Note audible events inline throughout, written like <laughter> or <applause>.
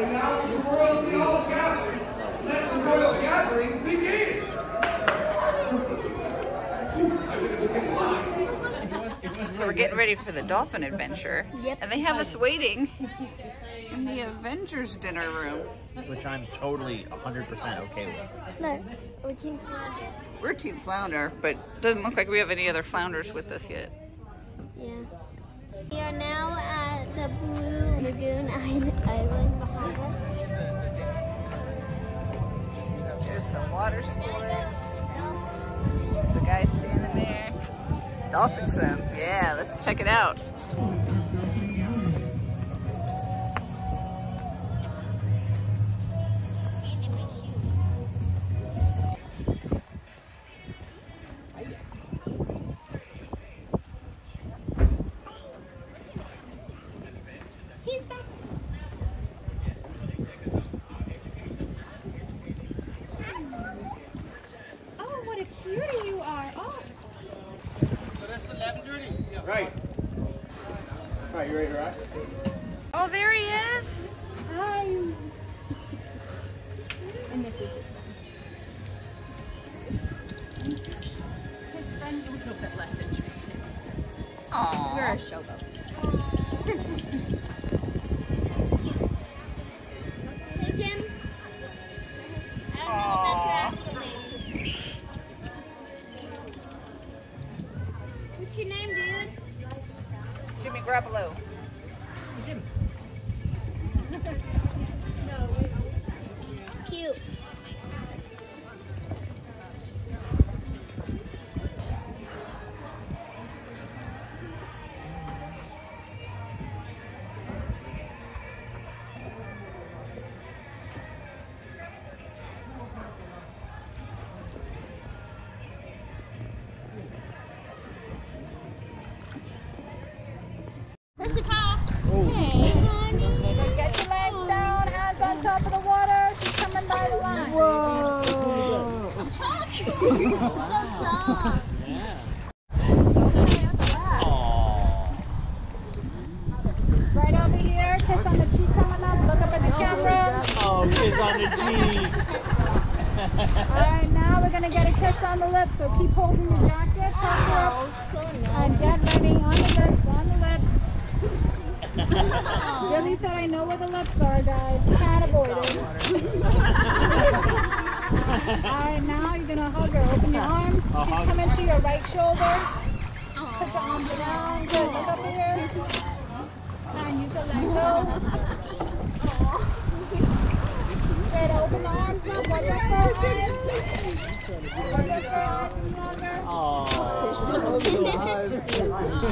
And now the royalty all gathering. Let the royal gathering begin. So we're getting ready for the dolphin adventure. Yep. And they have us waiting in the Avengers dinner room. Which I'm totally 100% okay with. Look, we're Team Flounder. We're Team Flounder, but doesn't look like we have any other flounders with us yet. Yeah. We are now at the Blue Lagoon Island Bahamas. There's some water sports. There's a guy standing there. Dolphin swim. Yeah, let's check it out. You ready to ride? Yeah. <laughs>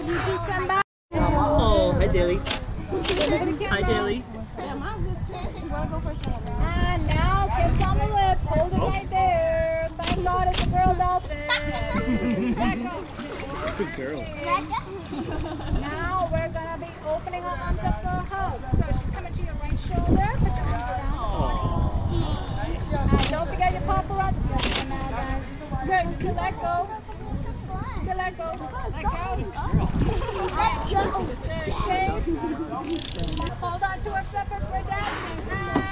Awesome. Good. You see somebody? Oh, hi, Dilly. Hi, Dilly. And now kiss on the lips. Hold it right there. Thank God it's a girl dolphin. Good girl. now we're gonna be opening our arms up for a hug. So she's coming to your right shoulder. Put your arms around. Aww. And don't forget your paparazzi up there now, guys. Good. Let go. Let um, go. Let go. Let's go. Hold on to her flippers. We're dancing.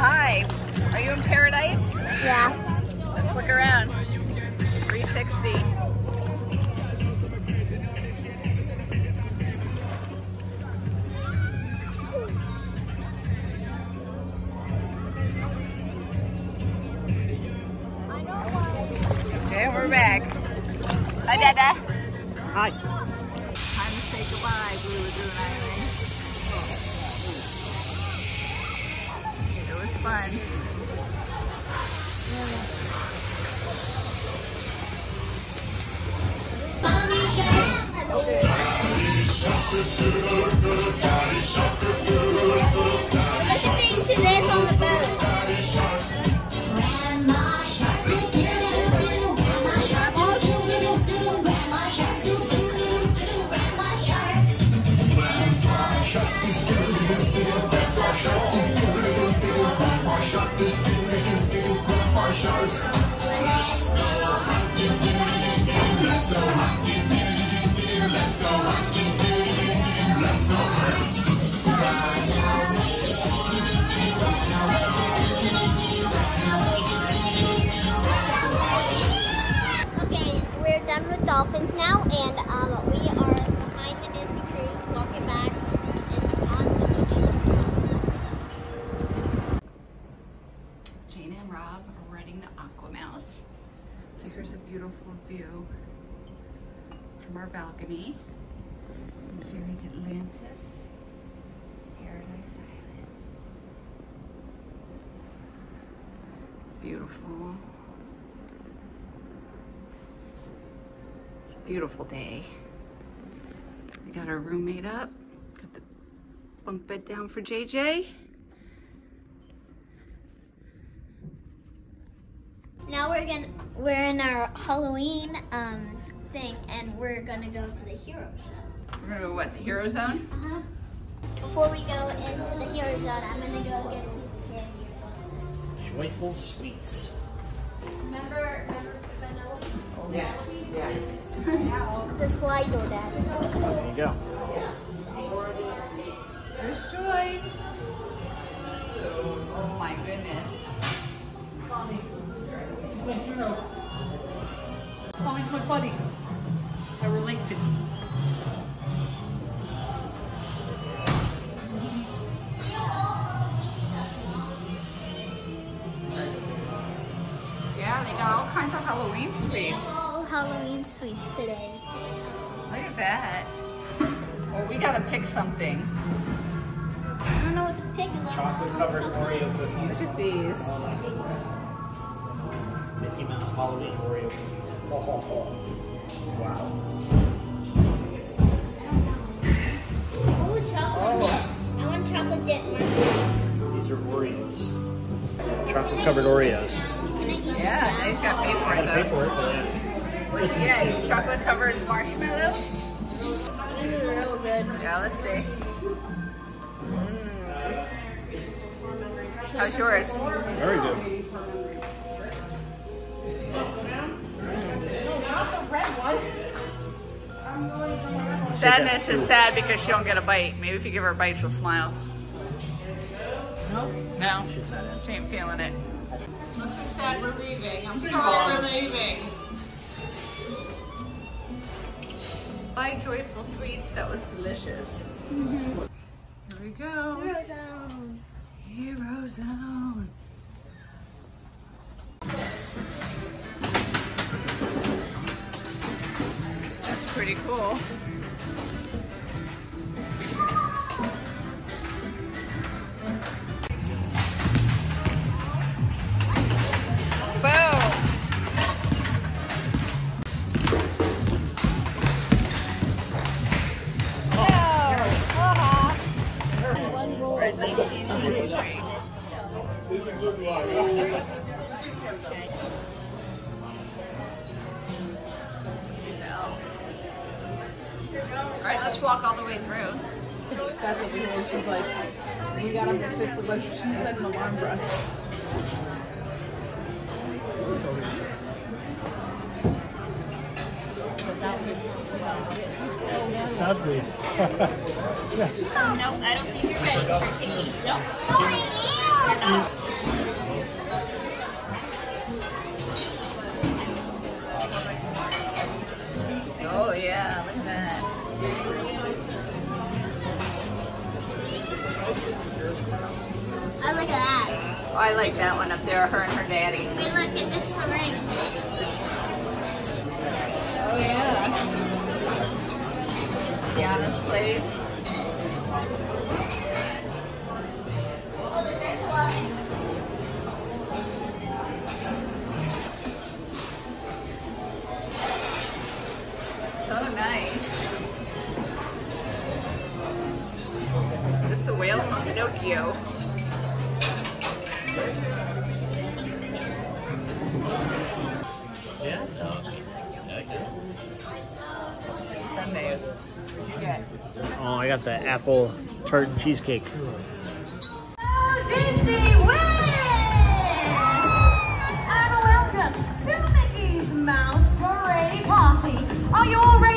Hi, are you in paradise? Yeah. Let's look around. 360. Okay, view from our balcony. And here is Atlantis, Paradise Island. Beautiful. It's a beautiful day. We got our roommate up. Got the bunk bed down for JJ. Now we're gonna we're in our Halloween um thing, and we're gonna go to the hero show. We're gonna go what, the Hero Zone? Uh-huh. Before we go into the hero zone, I'm gonna go get a piece of candy or something. Joyful sweets. Remember, remember vanilla? Yes. Yes. the slide door, Dad. There you go. There's Joy. Oh my goodness. He's my hero. Oh, he's my buddy. I relate to him. Yeah, they got all kinds of Halloween sweets. All Halloween sweets today. Look at that. Well, we gotta pick something. I don't know what to pick. Is Chocolate covered Oreo Look at these. Mickey Mouse Halloween Oreo cookies. Oh, ho, ho. Wow. Ooh, chocolate dipped. I want chocolate dipped marshmallows. These are Oreos. Chocolate covered Oreos. Can I eat Yeah, now he's gotta pay for I it gotta pay for it, but yeah. Just Yeah, chocolate covered marshmallow. These are real good. Yeah, let's see. Mm. How's yours? Very good. Sadness is sad because she don't get a bite. Maybe if you give her a bite, she'll smile. No? No, She's not in. she ain't feeling it. Look so sad we're leaving. I'm sorry we're leaving. Bye, Joyful Sweets. That was delicious. Mm-hmm. Here we go. Hero Zone. That's pretty cool. I look at that. Oh, I like that one up there, her and her daddy. Wait, look, it's the ring. Oh, yeah. Tiana's place. Pinocchio. Oh, I got the apple tart and cheesecake. Oh, Disney Wish! And welcome to Mickey's Mouse-quarade Party. Are you all ready?